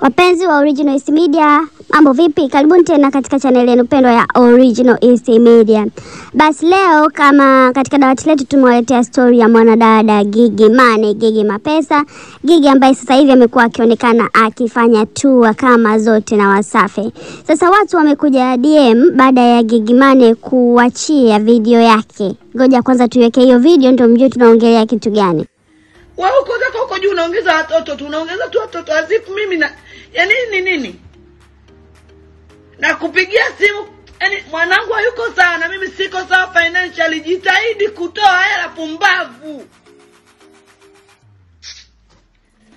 Wapenzi wa Original East Media, mambo vipi? Karibuni tena katika chaneli yenu pendwa ya Original East Media. Basi leo kama katika dawati letu tumewaletea stori ya mwanadada Gigy Money, Gigy Mapesa, Gigy ambaye sasa hivi amekuwa akionekana akifanya tour kama zote na Wasafi. Sasa watu wamekuja DM baada ya Gigy Money kuachia video yake. Ngoja kwanza tuiweke hiyo video ndio mjue tunaongelea kitu gani. Wewe uko zako huko juu unaongeza watoto tu, unaongeza tu watoto azifu mimi na ya nini nini? Na kupigia simu yani mwanangu hayuko sawa na mimi siko sawa financially, jitahidi kutoa hela pumbavu.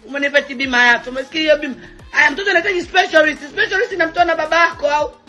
umenipa bima yako, umesikia hiyo bima? Aya, mtoto anahitaji specialist, specialist namtoa na baba yako au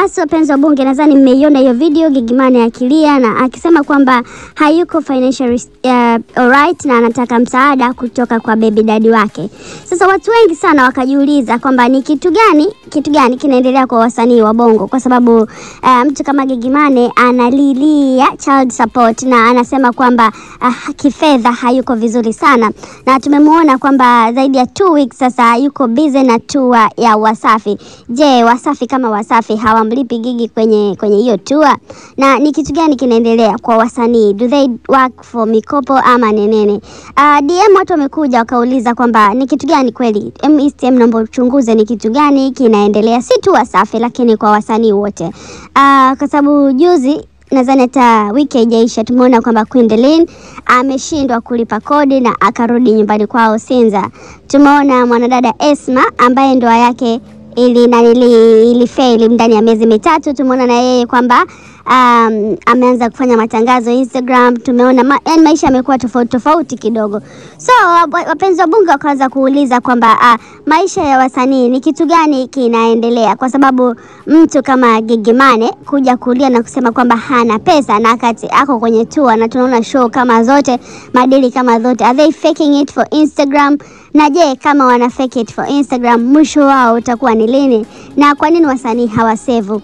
Basi wapenzi wa bunge, nadhani mmeiona hiyo video, Gigimani akilia na akisema kwamba hayuko financially uh, alright na anataka msaada kutoka kwa baby daddy wake. Sasa watu wengi sana wakajiuliza kwamba ni kitu gani kitu gani kinaendelea kwa wasanii wa bongo, kwa sababu uh, mtu kama Gigimani analilia child support na anasema kwamba uh, kifedha hayuko vizuri sana, na tumemwona kwamba zaidi ya two weeks sasa yuko busy na tour ya Wasafi. Je, Wasafi kama Wasafi hawamlipi gigi kwenye kwenye hiyo tour? Na ni kitu gani kinaendelea kwa wasanii? Do they work for mikopo ama ni nini? Uh, DM watu wamekuja wakauliza kwamba ni kitu gani kweli MSTM, naomba uchunguze ni kitu gani kinaendelea, si tu Wasafi lakini kwa wasanii wote. Uh, kwa sababu juzi nadhani hata wiki haijaisha tumeona kwamba Queen ameshindwa kulipa kodi na akarudi nyumbani kwao Sinza. Tumeona mwanadada Esma ambaye ndoa yake ili na ili, ilifeli ndani ya miezi mitatu. Tumeona na yeye kwamba um, ameanza kufanya matangazo Instagram. Tumeona ma, yani maisha yamekuwa tofauti tofauti kidogo, so wapenzi wa bunge wakaanza kuuliza kwamba uh, maisha ya wasanii ni kitu gani kinaendelea, kwa sababu mtu kama Gigy Money kuja kulia na kusema kwamba hana pesa na kati ako kwenye tour na tunaona show kama zote madili kama zote, are they faking it for Instagram? Na je, kama wana fake it for Instagram, mwisho wao utakuwa ni lini? Na kwa nini wasanii hawasevu?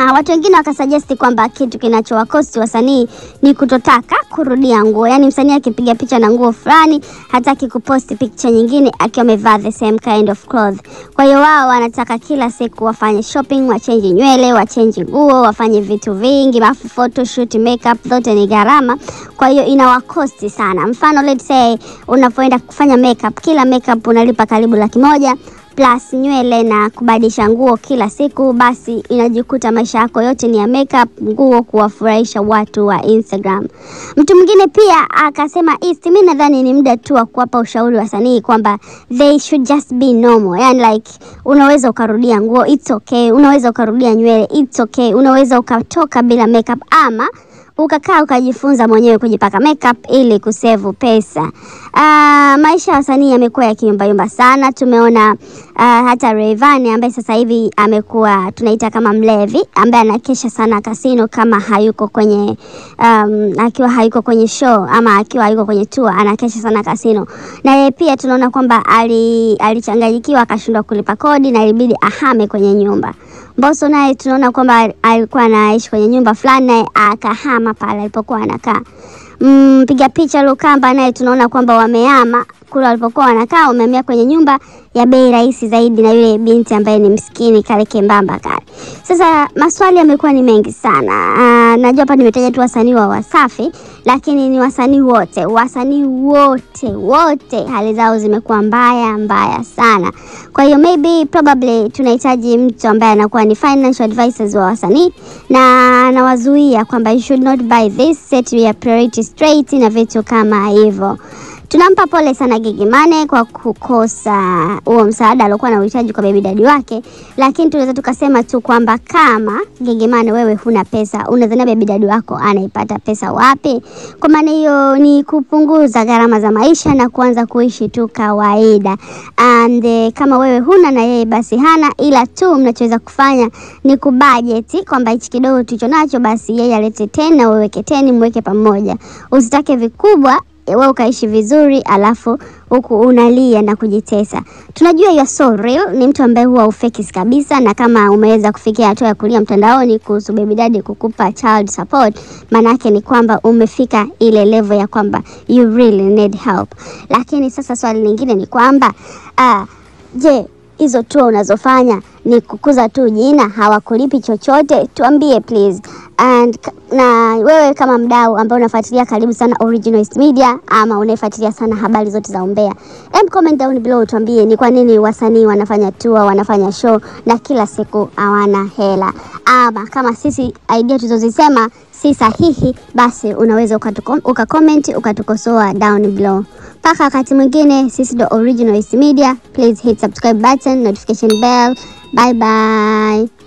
Ah, watu wengine wakasuggest kwamba kitu kinachowakosti wasanii ni kutotaka kurudia nguo, yaani msanii akipiga picha na nguo fulani hataki kuposti picha nyingine akiwa amevaa the same kind of cloth. Kwa hiyo wao wanataka kila siku wafanye shopping, wachenji nywele, wachenji nguo, wafanye vitu vingi, alafu photoshoot, makeup zote ni gharama. Kwa hiyo inawakosti sana. Mfano let's say unapoenda kufanya makeup, kila makeup unalipa karibu laki moja plus nywele na kubadilisha nguo kila siku, basi inajikuta maisha yako yote ni ya makeup, nguo, kuwafurahisha watu wa Instagram. Mtu mwingine pia akasema East, mimi nadhani ni muda tu wa kuwapa ushauri wasanii kwamba they should just be normal, yani like unaweza ukarudia nguo it's okay, unaweza ukarudia nywele it's okay, unaweza ukatoka bila makeup ama ukakaa ukajifunza mwenyewe kujipaka makeup ili kusevu pesa. Uh, maisha ya wasanii yamekuwa yakiyumbayumba sana. Tumeona uh, hata Rayvanny ambaye sasa hivi amekuwa tunaita kama mlevi ambaye anakesha sana kasino kama hayuko kwenye um, akiwa hayuko kwenye show ama akiwa hayuko kwenye tour anakesha sana kasino. Na yeye pia tunaona kwamba alichanganyikiwa, ali akashindwa kulipa kodi na ilibidi ahame kwenye nyumba. Mbosso naye tunaona kwamba alikuwa anaishi kwenye nyumba fulani naye akahama pale alipokuwa anakaa. Mpiga picha Lukamba naye tunaona kwamba wamehama kule walipokuwa wanakaa, wamehamia kwenye nyumba ya bei rahisi zaidi na yule binti ambaye ni msikini kale kembamba kale. Sasa maswali yamekuwa ni mengi sana. Aa, najua hapa nimetaja tu wasanii wa Wasafi, lakini ni wasanii wote, wasanii wote wote hali zao zimekuwa mbaya mbaya sana. Kwa hiyo maybe probably tunahitaji mtu ambaye anakuwa ni financial advisors wa wasanii na anawazuia kwamba you should not buy this, set your priority straight na vitu kama hivyo. Tunampa pole sana Gigy Money kwa kukosa huo msaada aliokuwa na uhitaji kwa baby daddy wake, lakini tunaweza tukasema tu kwamba kama Gigy Money wewe huna pesa, unadhania baby daddy wako anaipata pesa wapi? Kwa maana hiyo ni kupunguza gharama za maisha na kuanza kuishi tu kawaida. And eh, kama wewe huna na yeye basi hana, ila tu mnachoweza kufanya ni kubajeti kwamba hichi kidogo tulicho nacho basi yeye alete 10 na wewe weke 10 mweke pamoja, usitake vikubwa wewe ukaishi vizuri alafu huku unalia na kujitesa. Tunajua you are so real, ni mtu ambaye huwa ufeki kabisa, na kama umeweza kufikia hatua ya kulia mtandaoni kuhusu baby daddy kukupa child support, maana yake ni kwamba umefika ile level ya kwamba you really need help. Lakini sasa swali lingine ni kwamba ah, je, hizo tour unazofanya ni kukuza tu jina, hawakulipi chochote? Tuambie please. And na wewe kama mdau ambaye unafuatilia karibu sana Original East Media ama unafuatilia sana habari zote za umbea, em comment down below tuambie ni kwa nini wasanii wanafanya tour, wanafanya show na kila siku hawana hela, ama kama sisi idea tulizozisema si sahihi, basi unaweza ukacomment ukatukosoa down below. Mpaka wakati mwingine, sisi ndo Original East Media. Please hit subscribe button, notification bell. Bye bye.